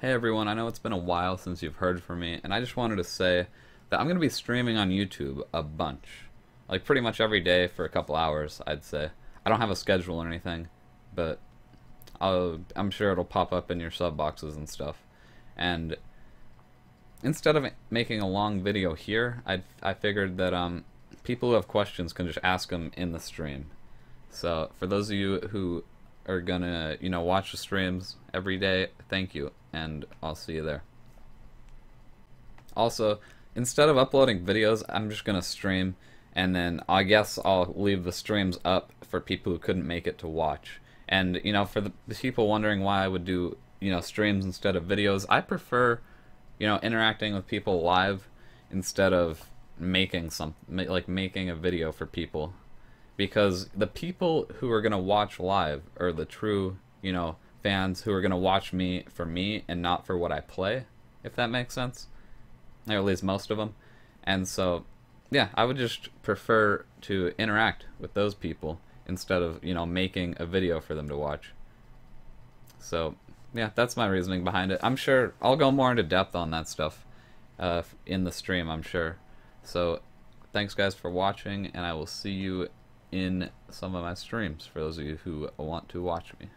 Hey everyone, I know it's been a while since you've heard from me, and I just wanted to say that I'm going to be streaming on YouTube a bunch. Like pretty much every day for a couple hours, I'd say. I don't have a schedule or anything, but I'll, I'm sure it'll pop up in your sub boxes and stuff. And instead of making a long video here, I, I figured that um, people who have questions can just ask them in the stream. So for those of you who are gonna, you know, watch the streams every day, thank you, and I'll see you there. Also, instead of uploading videos, I'm just gonna stream, and then I guess I'll leave the streams up for people who couldn't make it to watch. And you know, for the, people wondering why I would do, you know, streams instead of videos, I prefer, you know, interacting with people live instead of making some like making a video for people because the people who are going to watch live are the true, you know, fans who are going to watch me for me and not for what I play, if that makes sense. Or at least most of them. And so, yeah, I would just prefer to interact with those people instead of, you know, making a video for them to watch. So, yeah, that's my reasoning behind it. I'm sure I'll go more into depth on that stuff uh, in the stream, I'm sure. So, thanks guys for watching, and I will see you in some of my streams for those of you who want to watch me.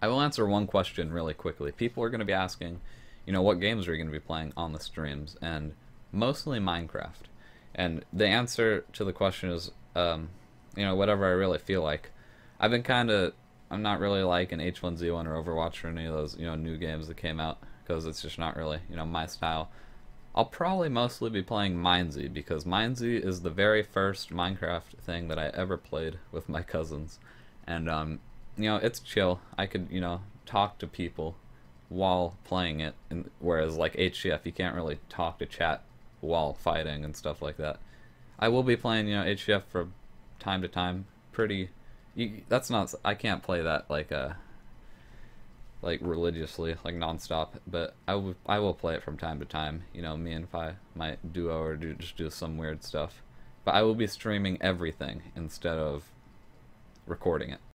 I will answer one question really quickly. People are going to be asking, you know, what games are you going to be playing on the streams? And mostly Minecraft. And the answer to the question is, um, you know, whatever I really feel like. I've been kind of, I'm not really like an H1Z1 or Overwatch or any of those, you know, new games that came out because it's just not really, you know, my style. I'll probably mostly be playing MineZ because MineZ is the very first Minecraft thing that I ever played with my cousins. And, um, you know, it's chill. I could, you know, talk to people while playing it, and whereas like HCF, you can't really talk to chat while fighting and stuff like that. I will be playing, you know, HCF from time to time. Pretty, you, that's not, I can't play that like, uh, like religiously, like nonstop. But I will I will play it from time to time. You know, me and Fi might duo or do just do some weird stuff. But I will be streaming everything instead of recording it.